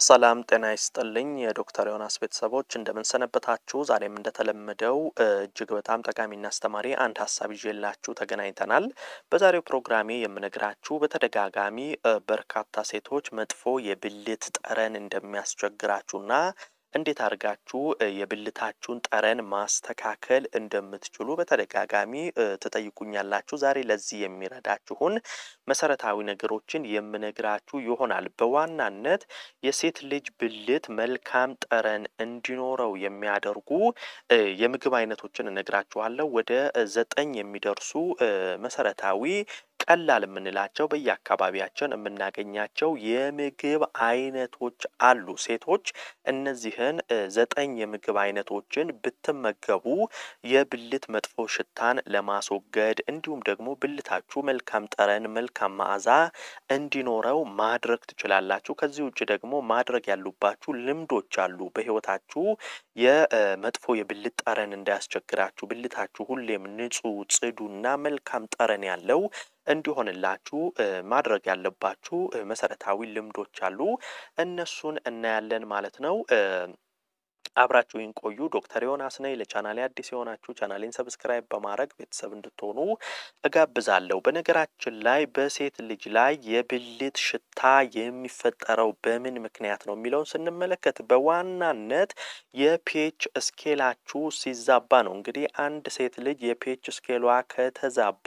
ሰላም ጤና ይስጥልኝ የዶክተር ዮናስ ቤተሰቦች እንደምንሰነበታችሁ። ዛሬም እንደተለመደው እጅግ በጣም ጠቃሚና አስተማሪ አንድ ሀሳብ ይዤላችሁ ተገናኝተናል። በዛሬው ፕሮግራሜ የምነግራችሁ በተደጋጋሚ በርካታ ሴቶች መጥፎ የብልት ጠረን እንደሚያስቸግራችሁና እንዴት አድርጋችሁ የብልታችሁን ጠረን ማስተካከል እንደምትችሉ በተደጋጋሚ ትጠይቁኛላችሁ። ዛሬ ለዚህ የሚረዳችሁን መሰረታዊ ነገሮችን የምነግራችሁ ይሆናል። በዋናነት የሴት ልጅ ብልት መልካም ጠረን እንዲኖረው የሚያደርጉ የምግብ አይነቶችን እነግራችኋለሁ። ወደ ዘጠኝ የሚደርሱ መሰረታዊ ቀላል የምንላቸው በየአካባቢያችን የምናገኛቸው የምግብ አይነቶች አሉ። ሴቶች እነዚህን ዘጠኝ የምግብ አይነቶችን ብትመገቡ የብልት መጥፎ ሽታን ለማስወገድ እንዲሁም ደግሞ ብልታችሁ መልካም ጠረን፣ መልካም መዓዛ እንዲኖረው ማድረግ ትችላላችሁ። ከዚህ ውጭ ደግሞ ማድረግ ያሉባችሁ ልምዶች አሉ። በህይወታችሁ የመጥፎ የብልት ጠረን እንዳያስቸግራችሁ ብልታችሁ ሁሌም ንጹህ፣ ጽዱና መልካም ጠረን ያለው እንዲሆንላችሁ ማድረግ ያለባችሁ መሰረታዊ ልምዶች አሉ። እነሱን እናያለን ማለት ነው። አብራችሁኝ ቆዩ። ዶክተር ዮናስ ነኝ። ለቻናሌ አዲስ የሆናችሁ ቻናሌን subscribe በማድረግ ቤተሰብ እንድትሆኑ እጋብዛለሁ። በነገራችን ላይ በሴት ልጅ ላይ የብልት ሽታ የሚፈጠረው በምን ምክንያት ነው የሚለውን ስንመለከት በዋናነት የ pH scale አችሁ ሲዛባ ነው። እንግዲህ አንድ ሴት ልጅ የ pH scale ዋ ከተዛባ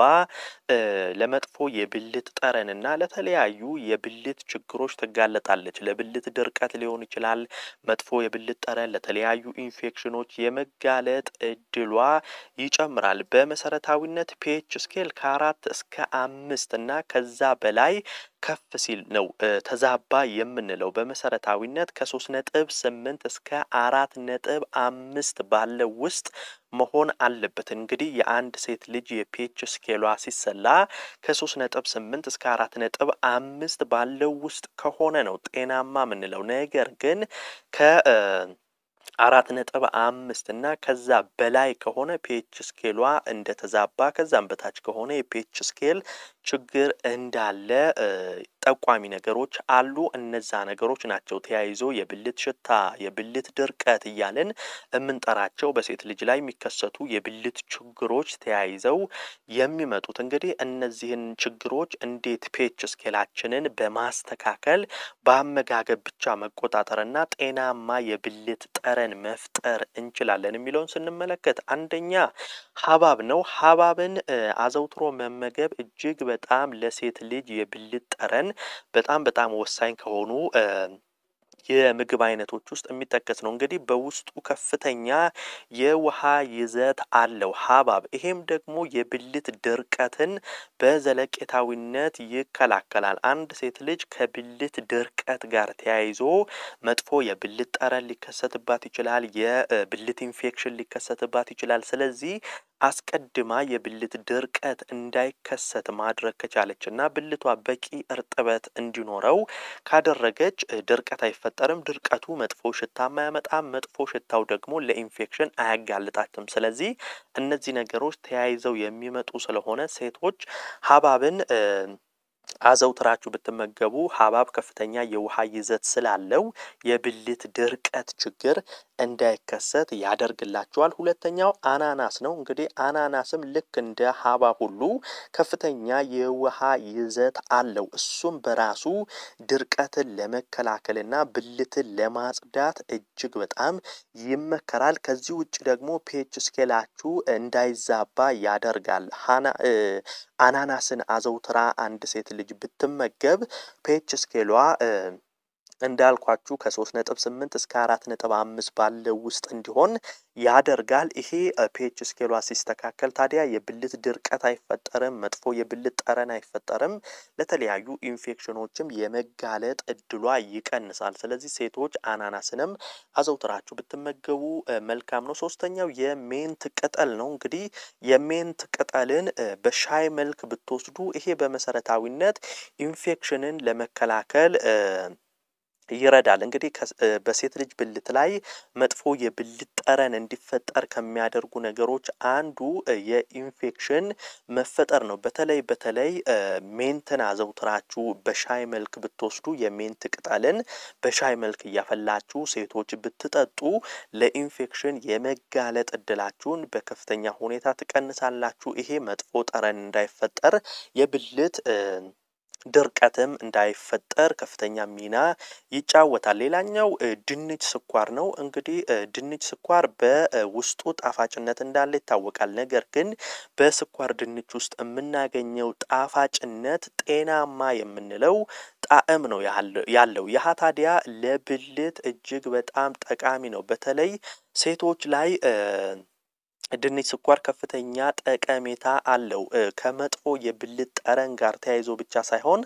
ለመጥፎ የብልት ጠረንና ለተለያዩ የብልት ችግሮች ትጋለጣለች። ለብልት ድርቀት ሊሆን ይችላል። መጥፎ የብልት ጠረን ለተለያዩ ኢንፌክሽኖች የመጋለጥ እድሏ ይጨምራል። በመሰረታዊነት pH scale ከአራት እስከ አምስት እና ከዛ በላይ ከፍ ሲል ነው ተዛባ የምንለው። በመሰረታዊነት ከሶስት ነጥብ ስምንት እስከ አራት ነጥብ አምስት ባለው ውስጥ መሆን አለበት። እንግዲህ የአንድ ሴት ልጅ የ pH scale ዋ ሲሰላ ከሶስት ነጥብ ስምንት እስከ አራት ነጥብ አምስት ባለው ውስጥ ከሆነ ነው ጤናማ የምንለው። ነገር ግን ከ አራት ነጥብ አምስት እና ከዛ በላይ ከሆነ pH scale ዋ እንደተዛባ ከዛም በታች ከሆነ የ pH scale ችግር እንዳለ ጠቋሚ ነገሮች አሉ። እነዛ ነገሮች ናቸው ተያይዞ የብልት ሽታ፣ የብልት ድርቀት እያልን የምንጠራቸው በሴት ልጅ ላይ የሚከሰቱ የብልት ችግሮች ተያይዘው የሚመጡት። እንግዲህ እነዚህን ችግሮች እንዴት pH scale አችንን በማስተካከል በአመጋገብ ብቻ መቆጣጠርና ጤናማ የብልት ጠረን መፍጠር እንችላለን የሚለውን ስንመለከት አንደኛ ሀባብ ነው። ሀባብን አዘውትሮ መመገብ እጅግ በጣም ለሴት ልጅ የብልት ጠረን በጣም በጣም ወሳኝ ከሆኑ የምግብ አይነቶች ውስጥ የሚጠቀስ ነው። እንግዲህ በውስጡ ከፍተኛ የውሃ ይዘት አለው ሀባብ። ይሄም ደግሞ የብልት ድርቀትን በዘለቄታዊነት ይከላከላል። አንድ ሴት ልጅ ከብልት ድርቀት ጋር ተያይዞ መጥፎ የብልት ጠረን ሊከሰትባት ይችላል። የብልት ኢንፌክሽን ሊከሰትባት ይችላል። ስለዚህ አስቀድማ የብልት ድርቀት እንዳይከሰት ማድረግ ከቻለች እና ብልቷ በቂ እርጥበት እንዲኖረው ካደረገች ድርቀት አይፈጠርም። ድርቀቱ መጥፎ ሽታም አያመጣም። መጥፎ ሽታው ደግሞ ለኢንፌክሽን አያጋልጣትም። ስለዚህ እነዚህ ነገሮች ተያይዘው የሚመጡ ስለሆነ ሴቶች ሀባብን አዘውትራችሁ ብትመገቡ ሀባብ ከፍተኛ የውሃ ይዘት ስላለው የብልት ድርቀት ችግር እንዳይከሰት ያደርግላቸዋል። ሁለተኛው አናናስ ነው። እንግዲህ አናናስም ልክ እንደ ሀባብ ሁሉ ከፍተኛ የውሃ ይዘት አለው። እሱም በራሱ ድርቀትን ለመከላከልና ብልትን ለማጽዳት እጅግ በጣም ይመከራል። ከዚህ ውጭ ደግሞ pH scale ኣችሁ እንዳይዛባ ያደርጋል። አናናስን አዘውትራ አንድ ሴት ልጅ ብትመገብ pH scale ሏ እንዳልኳችሁ ከሶስት ነጥብ ስምንት እስከ አራት ነጥብ አምስት ባለው ውስጥ እንዲሆን ያደርጋል። ይሄ pH scale ሏ ሲስተካከል ታዲያ የብልት ድርቀት አይፈጠርም፣ መጥፎ የብልት ጠረን አይፈጠርም፣ ለተለያዩ ኢንፌክሽኖችም የመጋለጥ እድሏ ይቀንሳል። ስለዚህ ሴቶች አናናስንም አዘውትራችሁ ብትመገቡ መልካም ነው። ሶስተኛው የ mint ቅጠል ነው። እንግዲህ የ mint ቅጠልን በሻይ መልክ ብትወስዱ ይሄ በመሰረታዊነት ኢንፌክሽንን ለመከላከል ይረዳል። እንግዲህ በሴት ልጅ ብልት ላይ መጥፎ የብልት ጠረን እንዲፈጠር ከሚያደርጉ ነገሮች አንዱ የኢንፌክሽን መፈጠር ነው። በተለይ በተለይ ሜንትን አዘውትራችሁ በሻይ መልክ ብትወስዱ የ mint ቅጠልን በሻይ መልክ እያፈላችሁ ሴቶች ብትጠጡ ለኢንፌክሽን የመጋለጥ እድላችሁን በከፍተኛ ሁኔታ ትቀንሳላችሁ። ይሄ መጥፎ ጠረን እንዳይፈጠር የብልት ድርቀትም እንዳይፈጠር ከፍተኛ ሚና ይጫወታል። ሌላኛው ድንች ስኳር ነው። እንግዲህ ድንች ስኳር በውስጡ ጣፋጭነት እንዳለ ይታወቃል። ነገር ግን በስኳር ድንች ውስጥ የምናገኘው ጣፋጭነት ጤናማ የምንለው ጣዕም ነው ያለው። ያህ ታዲያ ለብልት እጅግ በጣም ጠቃሚ ነው። በተለይ ሴቶች ላይ ድንች ስኳር ከፍተኛ ጠቀሜታ አለው። ከመጥፎ የብልት ጠረን ጋር ተያይዞ ብቻ ሳይሆን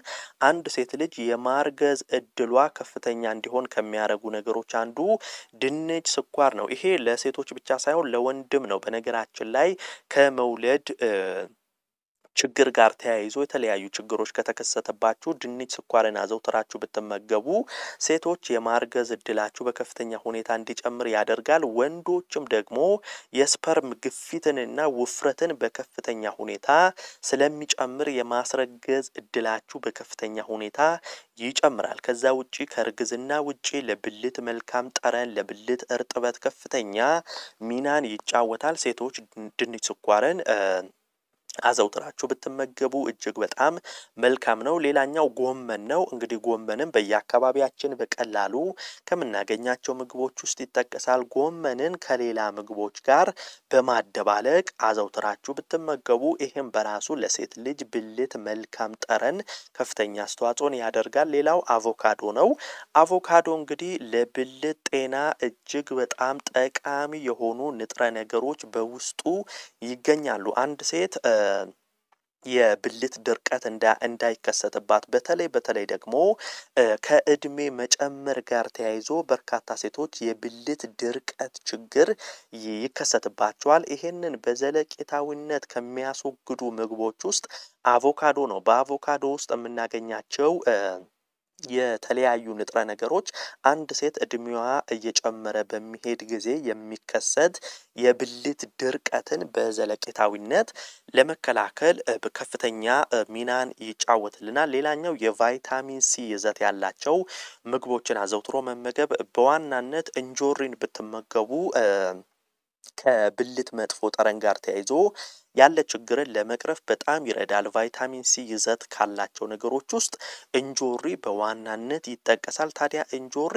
አንድ ሴት ልጅ የማርገዝ እድሏ ከፍተኛ እንዲሆን ከሚያደርጉ ነገሮች አንዱ ድንች ስኳር ነው። ይሄ ለሴቶች ብቻ ሳይሆን ለወንድም ነው። በነገራችን ላይ ከመውለድ ችግር ጋር ተያይዞ የተለያዩ ችግሮች ከተከሰተባችሁ ድንች ስኳርን አዘውትራችሁ ብትመገቡ ሴቶች የማርገዝ እድላችሁ በከፍተኛ ሁኔታ እንዲጨምር ያደርጋል። ወንዶችም ደግሞ የስፐርም ግፊትንና ውፍረትን በከፍተኛ ሁኔታ ስለሚጨምር የማስረገዝ እድላችሁ በከፍተኛ ሁኔታ ይጨምራል። ከዛ ውጪ ከእርግዝና ውጪ ለብልት መልካም ጠረን፣ ለብልት እርጥበት ከፍተኛ ሚናን ይጫወታል። ሴቶች ድንች ስኳርን አዘውትራችሁ ብትመገቡ እጅግ በጣም መልካም ነው። ሌላኛው ጎመን ነው። እንግዲህ ጎመንም በየአካባቢያችን በቀላሉ ከምናገኛቸው ምግቦች ውስጥ ይጠቀሳል። ጎመንን ከሌላ ምግቦች ጋር በማደባለቅ አዘውትራችሁ ብትመገቡ ይህም በራሱ ለሴት ልጅ ብልት መልካም ጠረን ከፍተኛ አስተዋጽኦን ያደርጋል። ሌላው አቮካዶ ነው። አቮካዶ እንግዲህ ለብልት ጤና እጅግ በጣም ጠቃሚ የሆኑ ንጥረ ነገሮች በውስጡ ይገኛሉ። አንድ ሴት የብልት ድርቀት እንዳይከሰትባት በተለይ በተለይ ደግሞ ከእድሜ መጨመር ጋር ተያይዞ በርካታ ሴቶች የብልት ድርቀት ችግር ይከሰትባቸዋል። ይሄንን በዘለቄታዊነት ከሚያስወግዱ ምግቦች ውስጥ አቮካዶ ነው። በአቮካዶ ውስጥ የምናገኛቸው የተለያዩ ንጥረ ነገሮች አንድ ሴት እድሜዋ እየጨመረ በሚሄድ ጊዜ የሚከሰት የብልት ድርቀትን በዘለቄታዊነት ለመከላከል ከፍተኛ ሚናን ይጫወትልናል። ሌላኛው የቫይታሚን ሲ ይዘት ያላቸው ምግቦችን አዘውትሮ መመገብ በዋናነት እንጆሪን ብትመገቡ ከብልት መጥፎ ጠረን ጋር ተያይዞ ያለ ችግርን ለመቅረፍ በጣም ይረዳል። ቫይታሚን ሲ ይዘት ካላቸው ነገሮች ውስጥ እንጆሪ በዋናነት ይጠቀሳል። ታዲያ እንጆሪ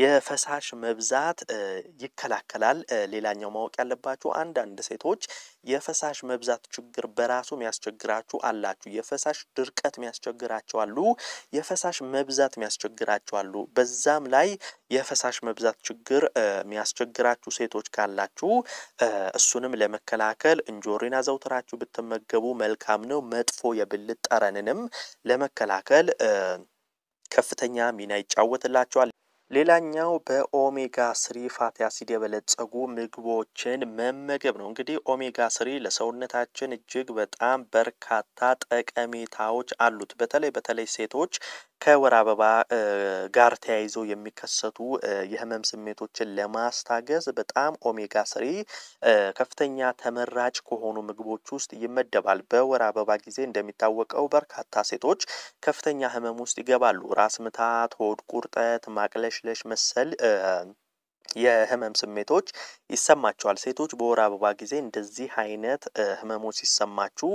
የፈሳሽ መብዛት ይከላከላል። ሌላኛው ማወቅ ያለባችሁ አንዳንድ ሴቶች የፈሳሽ መብዛት ችግር በራሱ የሚያስቸግራችሁ አላችሁ። የፈሳሽ ድርቀት የሚያስቸግራቸው አሉ። የፈሳሽ መብዛት የሚያስቸግራቸው አሉ። በዛም ላይ የፈሳሽ መብዛት ችግር የሚያስቸግራችሁ ሴቶች ካላችሁ እሱንም ለመከላከል እንጆሪን አዘውትራችሁ ብትመገቡ መልካም ነው። መጥፎ የብልት ጠረንንም ለመከላከል ከፍተኛ ሚና ይጫወትላቸዋል። ሌላኛው በ omega three fatty acid የበለጸጉ ምግቦችን መመገብ ነው። እንግዲህ omega three ለሰውነታችን እጅግ በጣም በርካታ ጠቀሜታዎች አሉት። በተለይ በተለይ ሴቶች ከወር አበባ ጋር ተያይዘው የሚከሰቱ የህመም ስሜቶችን ለማስታገዝ በጣም omega three ከፍተኛ ተመራጭ ከሆኑ ምግቦች ውስጥ ይመደባል። በወር አበባ ጊዜ እንደሚታወቀው በርካታ ሴቶች ከፍተኛ ህመም ውስጥ ይገባሉ። ራስ ምታት፣ ሆድ ቁርጠት፣ ማቅለሽለሽ መሰል የህመም ስሜቶች ይሰማቸዋል። ሴቶች በወር አበባ ጊዜ እንደዚህ አይነት ህመሞች ሲሰማችሁ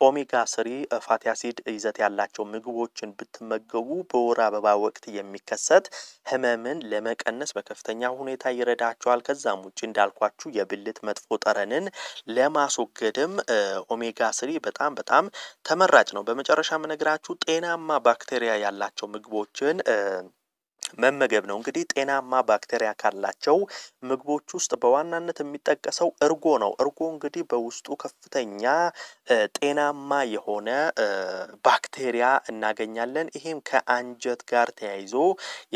omega three fatty acid ይዘት ያላቸው ምግቦችን ብትመገቡ በወር አበባ ወቅት የሚከሰት ህመምን ለመቀነስ በከፍተኛ ሁኔታ ይረዳቸዋል። ከዛም ውጭ እንዳልኳችሁ የብልት መጥፎ ጠረንን ለማስወገድም ኦሜጋ ስሪ በጣም በጣም ተመራጭ ነው። በመጨረሻ የምነግራችሁ ጤናማ ባክቴሪያ ያላቸው ምግቦችን መመገብ ነው። እንግዲህ ጤናማ ባክቴሪያ ካላቸው ምግቦች ውስጥ በዋናነት የሚጠቀሰው እርጎ ነው። እርጎ እንግዲህ በውስጡ ከፍተኛ ጤናማ የሆነ ባክቴሪያ እናገኛለን። ይሄም ከአንጀት ጋር ተያይዞ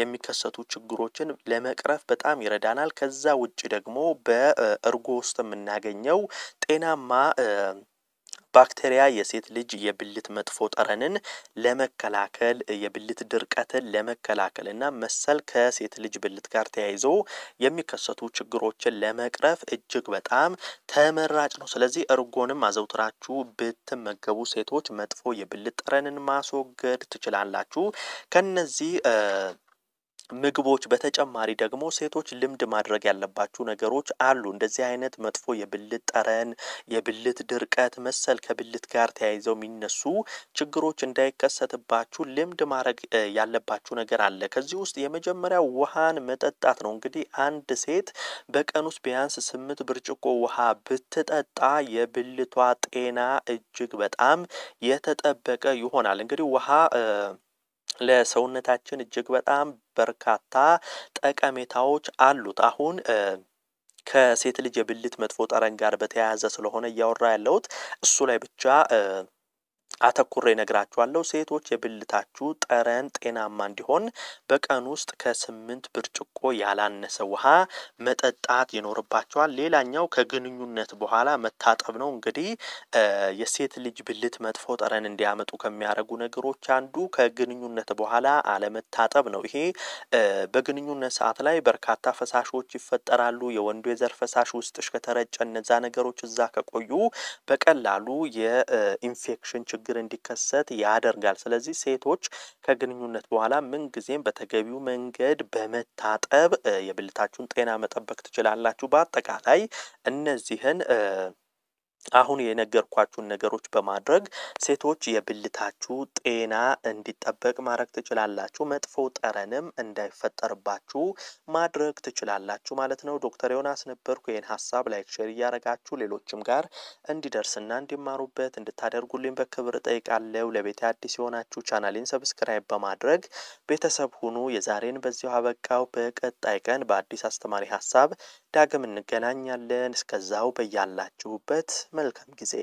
የሚከሰቱ ችግሮችን ለመቅረፍ በጣም ይረዳናል። ከዛ ውጭ ደግሞ በእርጎ ውስጥ የምናገኘው ጤናማ ባክቴሪያ የሴት ልጅ የብልት መጥፎ ጠረንን ለመከላከል የብልት ድርቀትን ለመከላከል እና መሰል ከሴት ልጅ ብልት ጋር ተያይዞ የሚከሰቱ ችግሮችን ለመቅረፍ እጅግ በጣም ተመራጭ ነው። ስለዚህ እርጎንም አዘውትራችሁ ብትመገቡ ሴቶች መጥፎ የብልት ጠረንን ማስወገድ ትችላላችሁ። ከነዚህ ምግቦች በተጨማሪ ደግሞ ሴቶች ልምድ ማድረግ ያለባችሁ ነገሮች አሉ። እንደዚህ አይነት መጥፎ የብልት ጠረን፣ የብልት ድርቀት መሰል ከብልት ጋር ተያይዘው የሚነሱ ችግሮች እንዳይከሰትባችሁ ልምድ ማድረግ ያለባችሁ ነገር አለ። ከዚህ ውስጥ የመጀመሪያው ውሃን መጠጣት ነው። እንግዲህ አንድ ሴት በቀን ውስጥ ቢያንስ ስምንት ብርጭቆ ውሃ ብትጠጣ የብልቷ ጤና እጅግ በጣም የተጠበቀ ይሆናል። እንግዲህ ውሃ ለሰውነታችን እጅግ በጣም በርካታ ጠቀሜታዎች አሉት። አሁን ከሴት ልጅ የብልት መጥፎ ጠረን ጋር በተያያዘ ስለሆነ እያወራ ያለሁት እሱ ላይ ብቻ አተኩሬ እነግራችኋለሁ። ሴቶች የብልታችሁ ጠረን ጤናማ እንዲሆን በቀን ውስጥ ከስምንት ብርጭቆ ያላነሰ ውሃ መጠጣት ይኖርባቸዋል። ሌላኛው ከግንኙነት በኋላ መታጠብ ነው። እንግዲህ የሴት ልጅ ብልት መጥፎ ጠረን እንዲያመጡ ከሚያደርጉ ነገሮች አንዱ ከግንኙነት በኋላ አለመታጠብ ነው። ይሄ በግንኙነት ሰዓት ላይ በርካታ ፈሳሾች ይፈጠራሉ። የወንዱ የዘር ፈሳሽ ውስጥሽ ከተረጨ እነዛ ነገሮች እዛ ከቆዩ በቀላሉ የኢንፌክሽን ችግር እንዲከሰት ያደርጋል። ስለዚህ ሴቶች ከግንኙነት በኋላ ምን ጊዜም በተገቢው መንገድ በመታጠብ የብልታችሁን ጤና መጠበቅ ትችላላችሁ። በአጠቃላይ እነዚህን አሁን የነገርኳችሁን ነገሮች በማድረግ ሴቶች የብልታችሁ ጤና እንዲጠበቅ ማድረግ ትችላላችሁ። መጥፎ ጠረንም እንዳይፈጠርባችሁ ማድረግ ትችላላችሁ ማለት ነው። ዶክተር ዮናስ ነበርኩ። ይህን ሀሳብ like፣ share እያደረጋችሁ ሌሎችም ጋር እንዲደርስና እንዲማሩበት እንድታደርጉልኝ በክብር እጠይቃለሁ። ለቤት አዲስ የሆናችሁ ቻናሌን subscribe በማድረግ ቤተሰብ ሁኑ። የዛሬን በዚሁ አበቃው። በቀጣይ ቀን በአዲስ አስተማሪ ሀሳብ ዳግም እንገናኛለን። እስከዛው በያላችሁበት መልካም ጊዜ